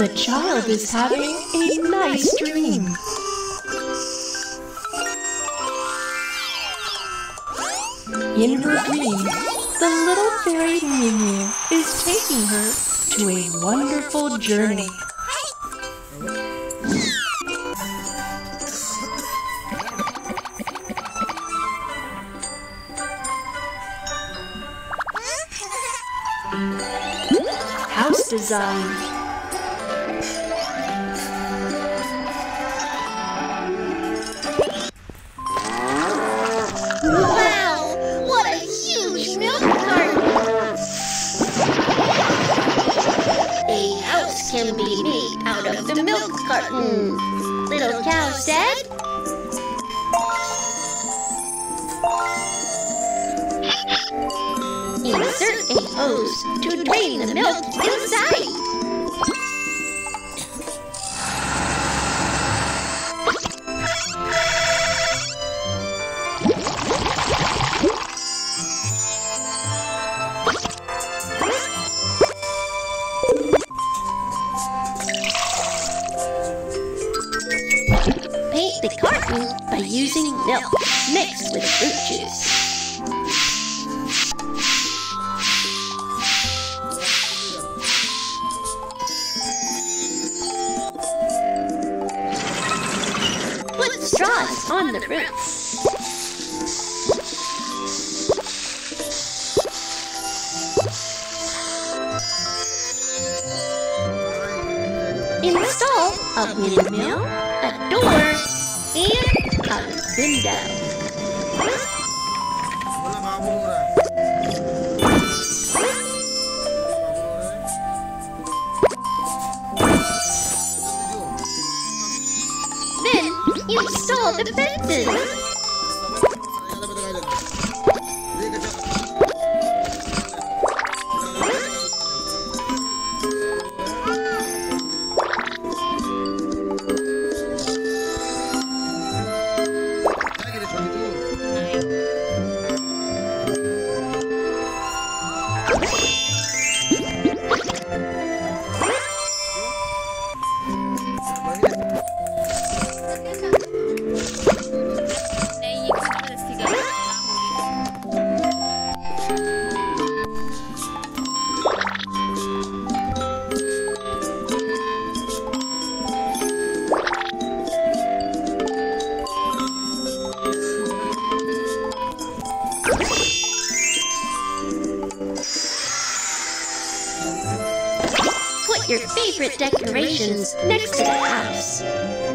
The child is having a nice dream. In her dream, the little fairy Mimi is taking her to a wonderful journey. Um, house can be made out of the milk carton. Little cow said. Insert a hose to drain the milk inside. Paint the carton by using milk mixed with fruit juice. Straws on the fruits. Install a windmill, a door, and a window. Then install the fences. Put your favorite decorations next to the house.